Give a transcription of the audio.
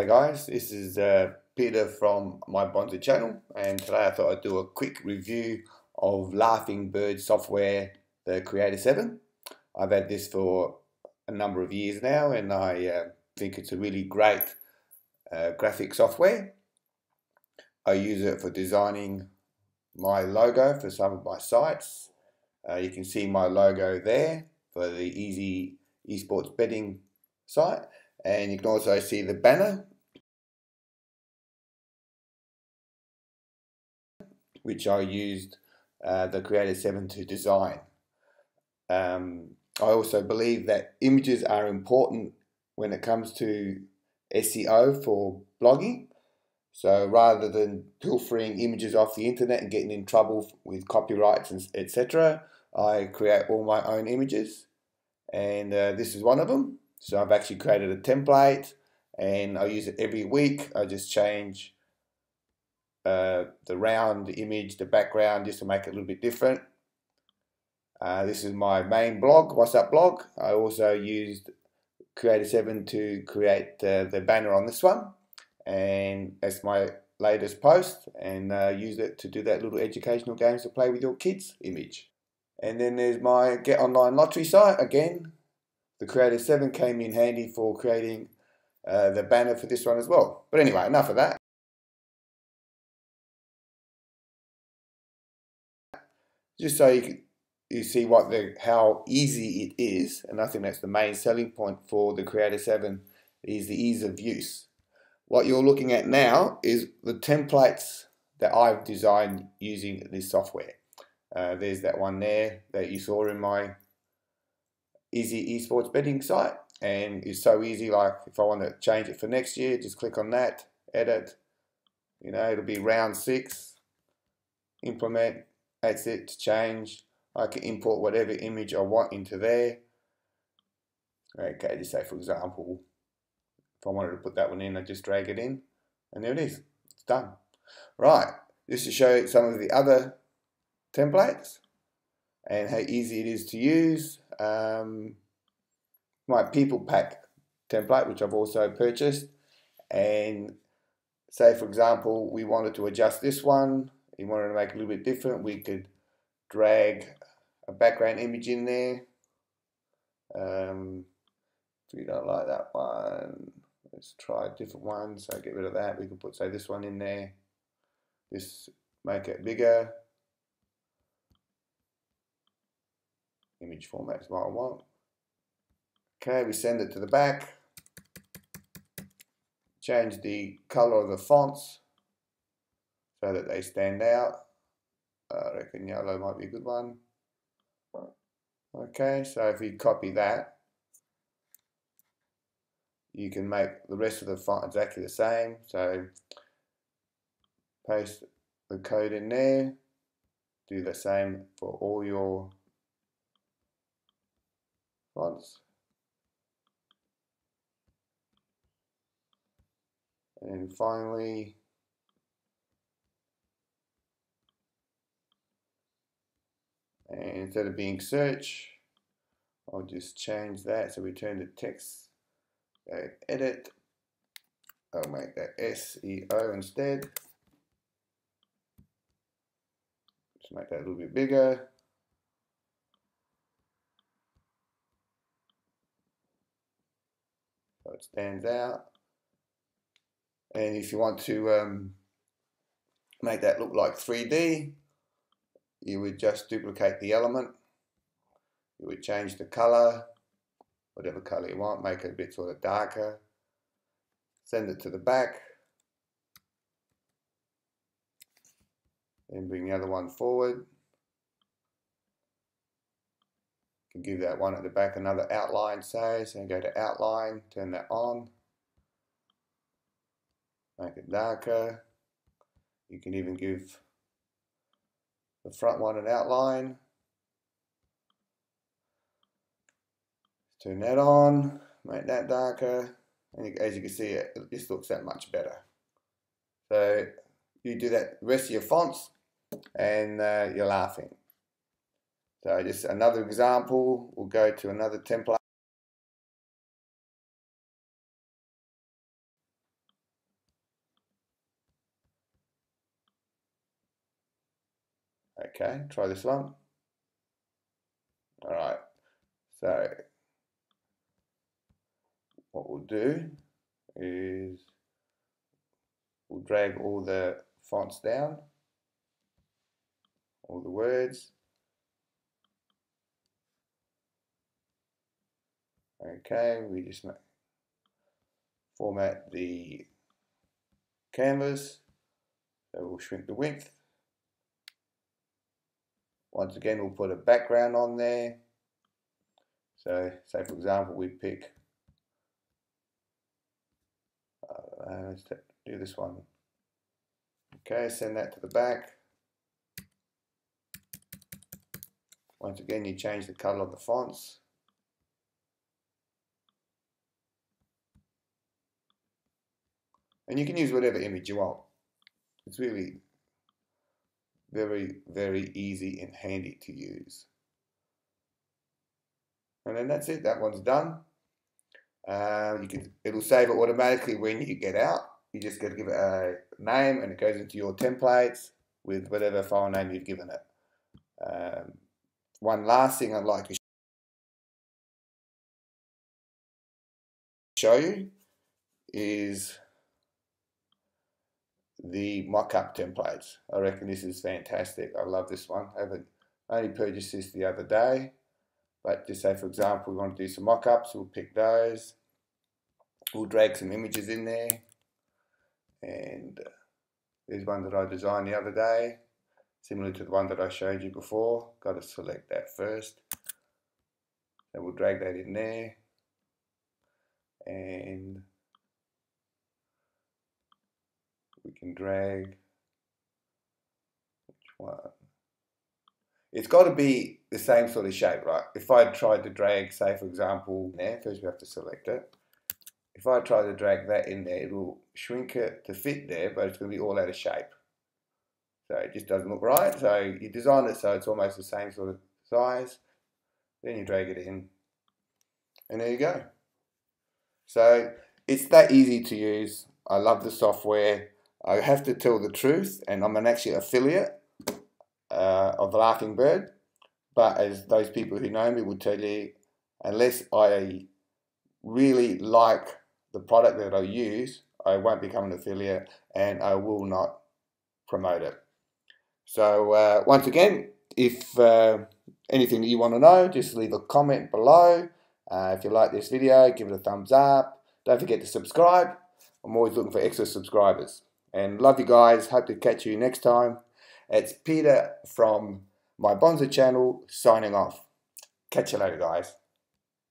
G'day guys, this is uh, Peter from my Bonzer channel and today I thought I'd do a quick review of Laughingbird software, the Creator 7. I've had this for a number of years now and I uh, think it's a really great uh, graphic software. I use it for designing my logo for some of my sites. Uh, you can see my logo there for the Easy Esports Betting site and you can also see the banner which I used uh, the Creator 7 to design. Um, I also believe that images are important when it comes to SEO for blogging. So rather than pilfering images off the internet and getting in trouble with copyrights and etc., I create all my own images, and uh, this is one of them. So I've actually created a template and I use it every week. I just change uh, the round, image, the background just to make it a little bit different. Uh, this is my main blog, WhatsApp blog. I also used Creator 7 to create uh, the banner on this one and that's my latest post and uh, use it to do that little educational games to play with your kids image. And then there's my Get Online Lottery site again the Creator 7 came in handy for creating uh, the banner for this one as well. But anyway, enough of that. Just so you, you see what the how easy it is, and I think that's the main selling point for the Creator 7 is the ease of use. What you're looking at now is the templates that I've designed using this software. Uh, there's that one there that you saw in my easy esports betting site and it's so easy like if I want to change it for next year just click on that edit you know it'll be round six implement that's it to change. I can import whatever image I want into there. Okay just say for example if I wanted to put that one in I just drag it in and there it is. It's done. Right just to show some of the other templates and how easy it is to use. Um, my people pack template, which I've also purchased, and say for example, we wanted to adjust this one, we wanted to make a little bit different, we could drag a background image in there. Um, if we don't like that one, let's try a different one. So get rid of that. We can put say this one in there. This make it bigger. image format is what I want. Okay, we send it to the back. Change the color of the fonts so that they stand out. I reckon yellow might be a good one. Okay, so if you copy that, you can make the rest of the font exactly the same. So paste the code in there, do the same for all your fonts. And finally, and instead of being search, I'll just change that. So we turn the text, go edit, I'll make that SEO instead. Just make that a little bit bigger. so it stands out. And if you want to um, make that look like 3D, you would just duplicate the element. You would change the color, whatever color you want, make it a bit sort of darker. Send it to the back. Then bring the other one forward. can give that one at the back another outline say, so go to outline, turn that on, make it darker. You can even give the front one an outline. Turn that on, make that darker, and as you can see, it just looks that much better. So you do that the rest of your fonts, and uh, you're laughing. So just another example, we'll go to another template. Okay, try this one. All right, so what we'll do is we'll drag all the fonts down, all the words. Okay, we just format the canvas. So we'll shrink the width. Once again, we'll put a background on there. So, say for example, we pick, uh, let's do this one. Okay, send that to the back. Once again, you change the color of the fonts. And you can use whatever image you want. It's really very, very easy and handy to use. And then that's it, that one's done. Uh, you can, it'll save it automatically when you get out. You just got to give it a name and it goes into your templates with whatever file name you've given it. Um, one last thing I'd like to show you is the mock-up templates. I reckon this is fantastic. I love this one. I haven't only purchased this the other day. But just say, for example, we want to do some mock-ups, we'll pick those. We'll drag some images in there. And uh, there's one that I designed the other day, similar to the one that I showed you before. Got to select that first. So we'll drag that in there. And we can drag. Which one? It's got to be the same sort of shape right? If I tried to drag say for example there first we have to select it. If I try to drag that in there it will shrink it to fit there but it's going to be all out of shape. So it just doesn't look right. So you design it so it's almost the same sort of size. Then you drag it in. And there you go. So it's that easy to use. I love the software I have to tell the truth, and I'm an actually affiliate uh, of the Laughingbird. But as those people who know me will tell you, unless I really like the product that I use, I won't become an affiliate and I will not promote it. So, uh, once again, if uh, anything that you want to know, just leave a comment below. Uh, if you like this video, give it a thumbs up. Don't forget to subscribe. I'm always looking for extra subscribers. And love you guys. Hope to catch you next time. It's Peter from my Bonzer channel signing off. Catch you later, guys.